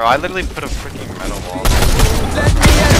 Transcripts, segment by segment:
Bro, I literally put a freaking metal wall.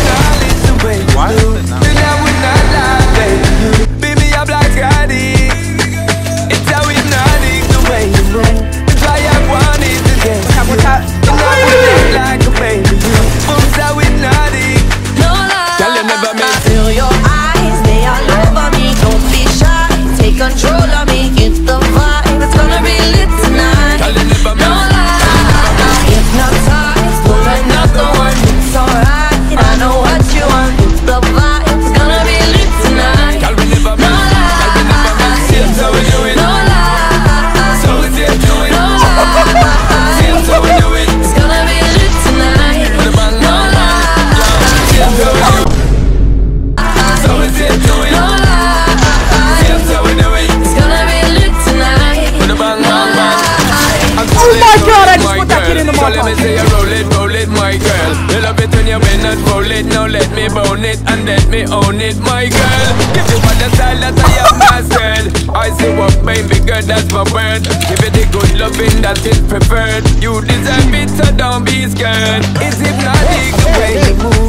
My God, I just put that kid in the So let me say roll it, roll it, my girl. You love it when you bend and roll it. Now let me bone it and let me own it, my girl. Give you all the style that I have mastered. I say what, baby girl, that's my word. Give it the good loving that is preferred. You deserve it, so don't be scared. It's hypnotic the way you move.